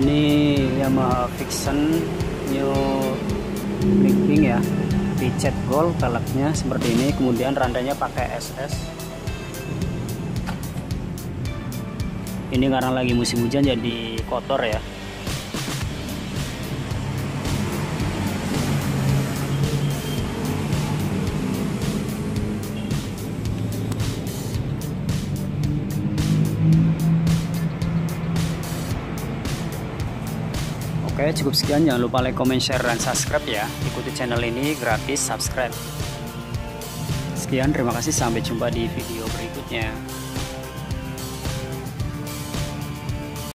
ini Yamaha Vixen New Blinking ya. Dicat gold velgnya seperti ini kemudian rantainya pakai SS ini karena lagi musim hujan jadi kotor ya Oke cukup sekian. Jangan lupa like, comment, share, dan subscribe ya. Ikuti channel ini gratis subscribe. Sekian terima kasih. Sampai jumpa di video berikutnya